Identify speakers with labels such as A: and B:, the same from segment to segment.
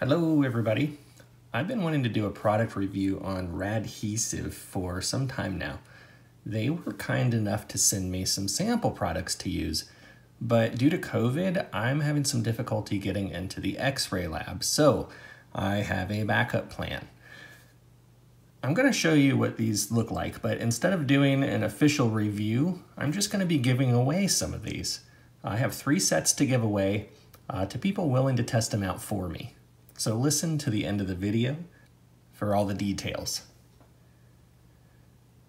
A: Hello everybody. I've been wanting to do a product review on Radhesive for some time now. They were kind enough to send me some sample products to use, but due to COVID, I'm having some difficulty getting into the x-ray lab, so I have a backup plan. I'm going to show you what these look like, but instead of doing an official review, I'm just going to be giving away some of these. I have three sets to give away uh, to people willing to test them out for me so listen to the end of the video for all the details.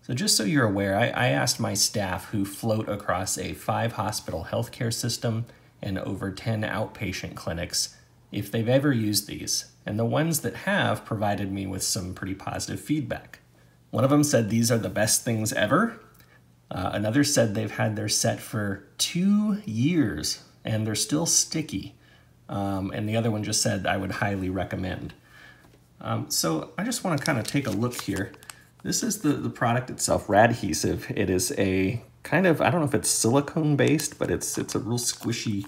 A: So just so you're aware, I, I, asked my staff who float across a five hospital healthcare system and over 10 outpatient clinics if they've ever used these, and the ones that have provided me with some pretty positive feedback. One of them said these are the best things ever. Uh, another said they've had their set for two years and they're still sticky. Um, and the other one just said I would highly recommend. Um, so I just want to kind of take a look here. This is the, the product itself, Radhesive. It is a kind of, I don't know if it's silicone based, but it's, it's a real squishy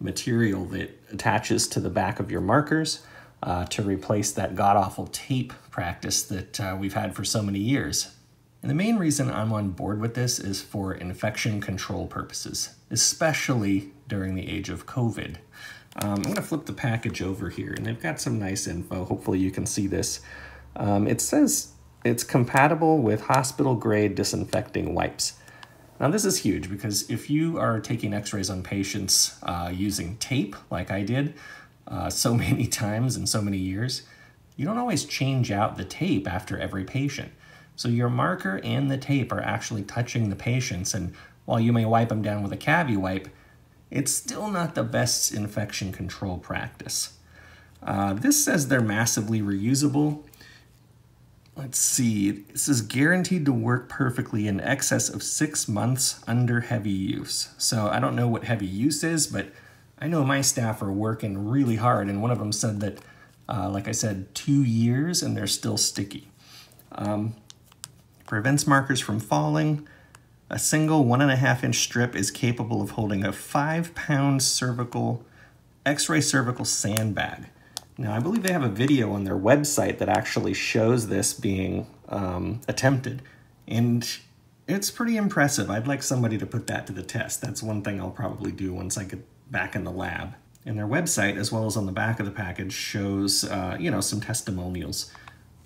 A: material that attaches to the back of your markers uh, to replace that god-awful tape practice that uh, we've had for so many years. And the main reason I'm on board with this is for infection control purposes, especially during the age of COVID. Um, I'm going to flip the package over here, and they've got some nice info. Hopefully you can see this. Um, it says it's compatible with hospital-grade disinfecting wipes. Now this is huge because if you are taking x-rays on patients uh, using tape, like I did uh, so many times in so many years, you don't always change out the tape after every patient. So your marker and the tape are actually touching the patients, and while you may wipe them down with a CaviWipe, it's still not the best infection control practice. Uh, this says they're massively reusable. Let's see, this is guaranteed to work perfectly in excess of six months under heavy use. So I don't know what heavy use is, but I know my staff are working really hard, and one of them said that, uh, like I said, two years and they're still sticky. Um, prevents markers from falling, a single one and a half inch strip is capable of holding a five pound cervical, x-ray cervical sandbag. Now I believe they have a video on their website that actually shows this being um, attempted. And it's pretty impressive. I'd like somebody to put that to the test. That's one thing I'll probably do once I get back in the lab. And their website, as well as on the back of the package, shows, uh, you know, some testimonials.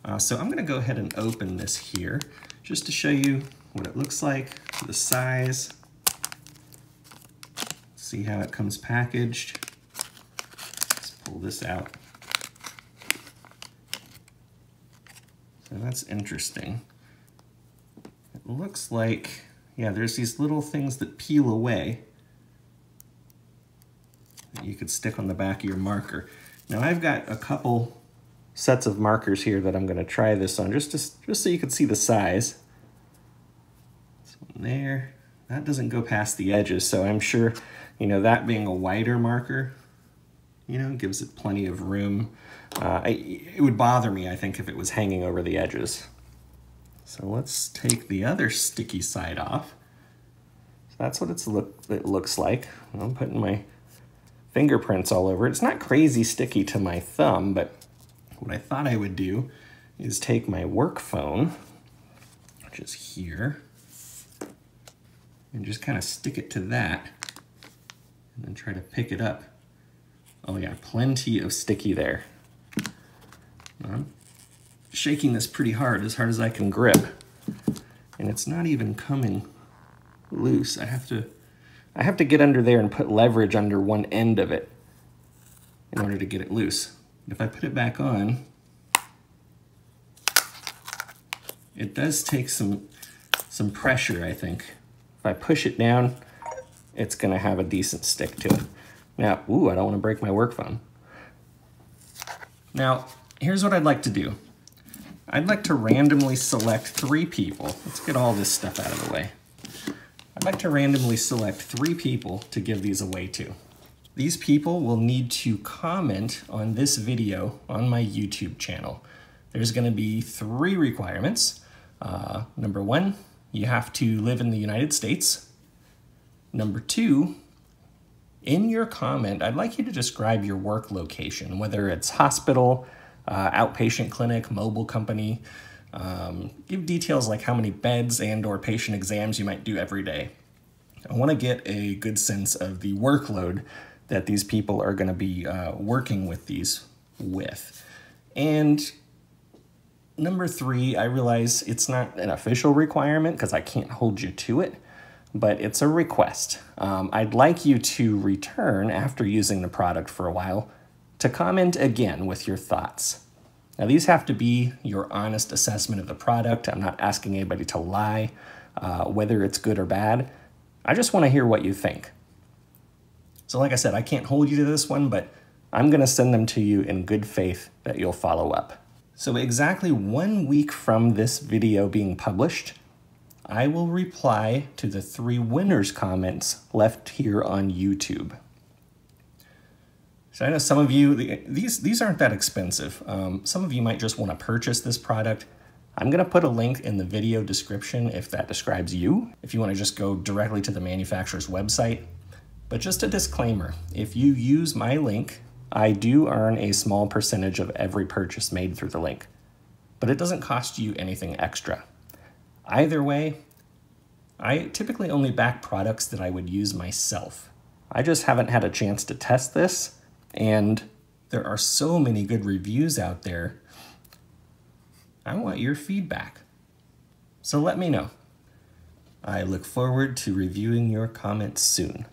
A: Uh, so I'm gonna go ahead and open this here just to show you what it looks like, the size, see how it comes packaged. Let's pull this out. So that's interesting. It looks like, yeah, there's these little things that peel away that you could stick on the back of your marker. Now I've got a couple sets of markers here that I'm going to try this on just, to, just so you can see the size there. That doesn't go past the edges, so I'm sure, you know, that being a wider marker, you know, gives it plenty of room. Uh, I, it would bother me, I think, if it was hanging over the edges. So let's take the other sticky side off. So that's what it's look, it looks like. I'm putting my fingerprints all over it. It's not crazy sticky to my thumb, but what I thought I would do is take my work phone, which is here, and just kind of stick it to that and then try to pick it up. Oh yeah, plenty of sticky there. I'm shaking this pretty hard, as hard as I can grip. And it's not even coming loose. I have to I have to get under there and put leverage under one end of it in order to get it loose. If I put it back on, it does take some some pressure, I think. I push it down, it's gonna have a decent stick to it. Now, ooh, I don't wanna break my work phone. Now, here's what I'd like to do. I'd like to randomly select three people. Let's get all this stuff out of the way. I'd like to randomly select three people to give these away to. These people will need to comment on this video on my YouTube channel. There's gonna be three requirements. Uh, number one, you have to live in the United States. Number two, in your comment, I'd like you to describe your work location, whether it's hospital, uh, outpatient clinic, mobile company. Um, give details like how many beds and or patient exams you might do every day. I want to get a good sense of the workload that these people are going to be uh, working with these with. And number three, I realize it's not an official requirement because I can't hold you to it, but it's a request. Um, I'd like you to return after using the product for a while to comment again with your thoughts. Now, these have to be your honest assessment of the product. I'm not asking anybody to lie, uh, whether it's good or bad. I just want to hear what you think. So, like I said, I can't hold you to this one, but I'm going to send them to you in good faith that you'll follow up. So, exactly one week from this video being published, I will reply to the three winners' comments left here on YouTube. So I know some of you, these, these aren't that expensive. Um, some of you might just want to purchase this product. I'm going to put a link in the video description if that describes you, if you want to just go directly to the manufacturer's website. But just a disclaimer, if you use my link, I do earn a small percentage of every purchase made through the link, but it doesn't cost you anything extra. Either way, I typically only back products that I would use myself. I just haven't had a chance to test this, and there are so many good reviews out there. I want your feedback. So let me know. I look forward to reviewing your comments soon.